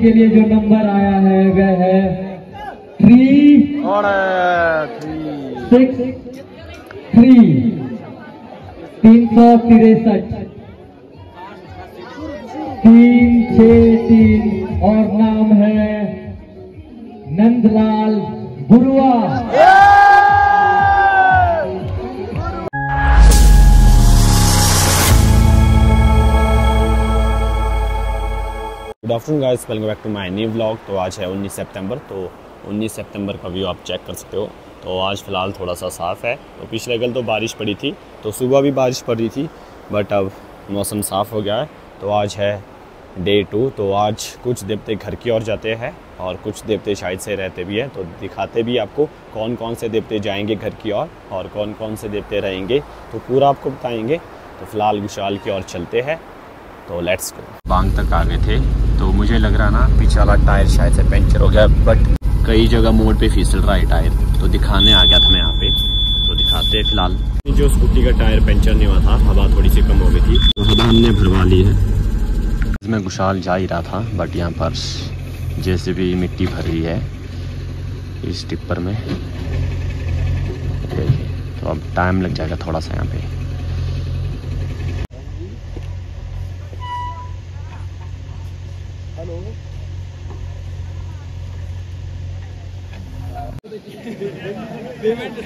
के लिए जो नंबर आया है, वह है थ्री और सिक्स थ्री तीन सौ तिरसठ। तीन छ तीन, और नाम है Nandlal Gurua good afternoon guys welcome back to my new vlog तो आज है 19 सितंबर तो 19 सितंबर का व्यू आप चेक कर सकते हो। तो आज फ़िलहाल थोड़ा सा साफ़ है। तो पिछले कल तो बारिश पड़ी थी। तो सुबह भी बारिश पड़ रही थी बट अब मौसम साफ़ हो गया है। तो आज है डे टू तो आज कुछ देवते घर की ओर जाते हैं और कुछ देवते शायद से रहते भी हैं। तो दिखाते भी आपको कौन कौन से देवते जाएँगे घर की ओर और कौन कौन से देवते रहेंगे। तो पूरा आपको बताएँगे। तो फ़िलहाल विशाल की ओर चलते हैं। तो लेट्स गो बांग तक आ गए थे। तो मुझे लग रहा ना, पीछे वाला टायर शायद से पंचर हो गया बट कई जगह मोड़ पे फिसल रहा है टायर। तो दिखाने आ गया था मैं यहाँ पे। तो दिखाते हैं फ़िलहाल। जो स्कूटी का टायर पंचर नहीं हुआ था, हवा थोड़ी सी कम हो गई थी। तो हवा हमने भरवा ली है। इसमें गुशाल जा ही रहा था बट यहाँ पर जैसे भी मिट्टी भर रही है, इस टिप्पर में। तो अब टाइम लग जाएगा थोड़ा सा यहाँ पे। हेलो। पेमेंट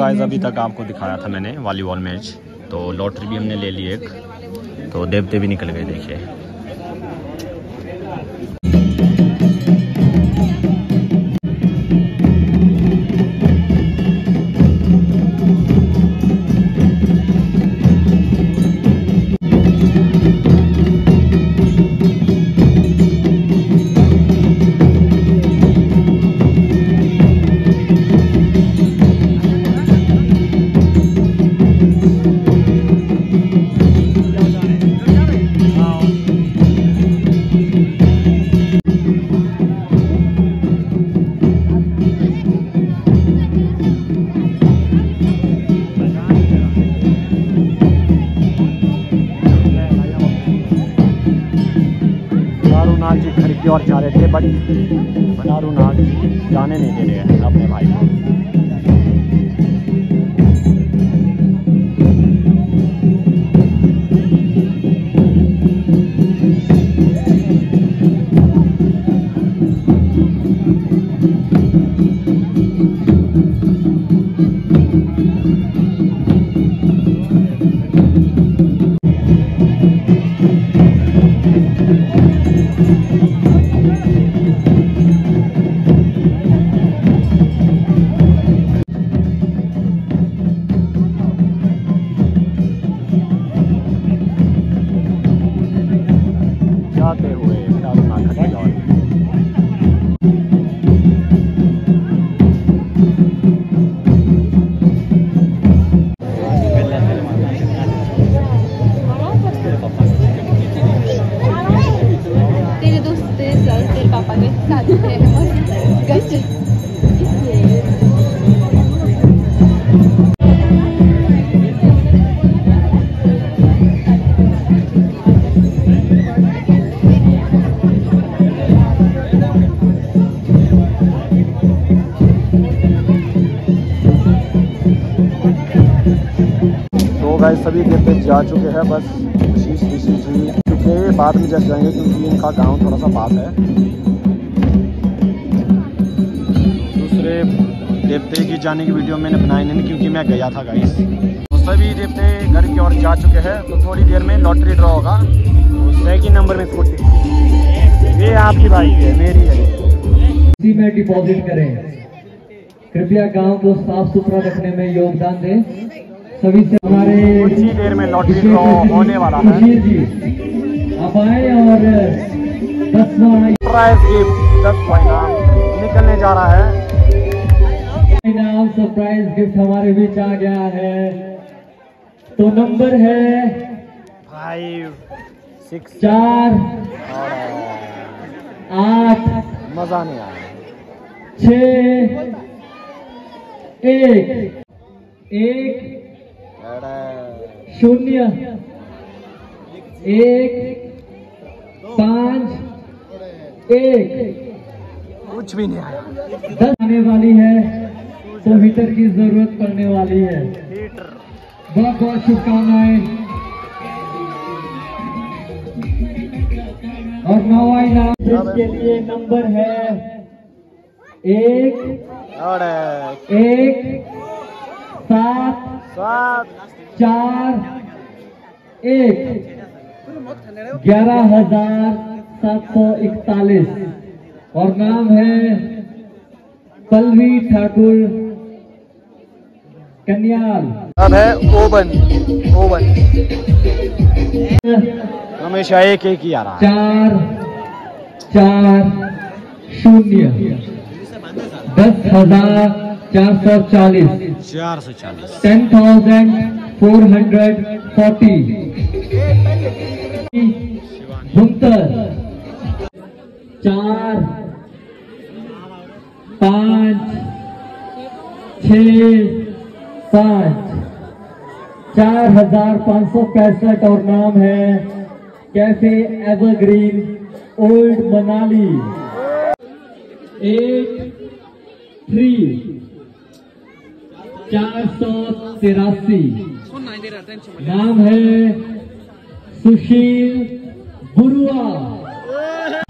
गाइस अभी तक आपको दिखाया था मैंने वॉलीबॉल मैच तो लॉटरी भी हमने ले ली एक। तो देवते भी निकल गए, देखिए। की ओर जा रहे थे बट बनारू नाग जाने नहीं दे रहे हैं अपने भाई को। Thank güey. सभी देवते जा चुके हैं, बस शीश शीश जी। चुके बाद में जैसे जाएँगे, क्योंकि इनका गाँव थोड़ा सा पास है। दूसरे देवते की जाने की वीडियो मैंने बनाई नहीं, क्योंकि मैं गया था गाइस तो सभी देवते घर की ओर जा चुके हैं तो थोड़ी देर में लॉटरी ड्रॉ होगा। तो सेकंड नंबर में स्कूटी ये आपकी बाइक है, मेरी है। में डिपॉजिट करें। कृपया गाँव को साफ़ सुथरा रखने में योगदान दें। सभी से हमारे कुछ ही देर में लॉटरी ड्रॉ होने वाला है। आप आए और दसवां प्राइज गिफ्ट दस इनाम निकलने जा रहा है। इनाम सरप्राइज़ गिफ्ट हमारे बीच आ गया है। तो नंबर है फाइव सिक्स चार आठ मज़ा नहीं आया। छ एक। एक शून्य। एक पाँच एक। कुछ भी नहीं आया। दस आने वाली है तो हीटर की ज़रूरत पड़ने वाली है। बहुत बहुत शुभकामनाएँ। और नवा इनाम जिसके लिए नंबर है एक और एक सात सात चार एक ग्यारह हज़ार सात सौ इकतालीस। और नाम है पल्लवी ठाकुर कन्याल। अब है ओवन ओवन। हमेशा एक एक ही आ रहा है। चार चार शून्य। दस हज़ार चार सौ चालीस। चार सौ चालीस। Ten thousand four hundred forty. Bhuntar. चार पाँच छ पाँच चार हज़ार पाँच सौ पैंसठ और नाम है cafe evergreen old Manali. Eight three. चार सौ तिरासी। नाम है सुशील गुरुआ।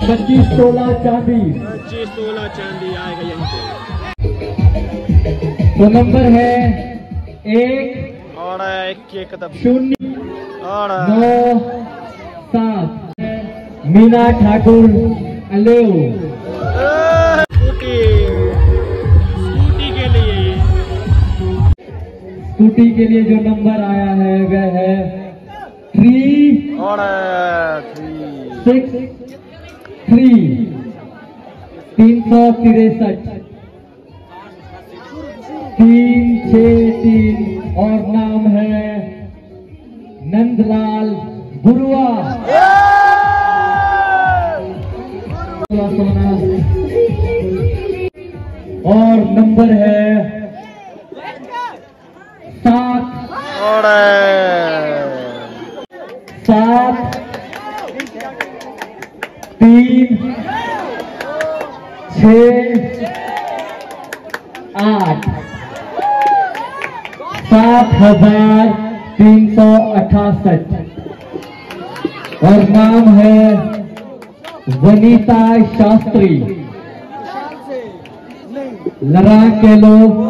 पच्चीस सोलह चांदी। पच्चीस सोलह चांदी आएगा यहीं तो नंबर है एक और एक शून्य और नौ सात। मीना ठाकुर अलेव स्कूटी के लिए जो नंबर आया है वह है थ्री और सिक्स थ्री तीन सौ तिरसठ। तीन छ तीन। और नाम है नंदलाल गुरुआ। और नंबर है सात सात तीन छ आठ सात हज़ार तीन सौ अठासठ और नाम है वनीता शास्त्री। लड़ा के लोग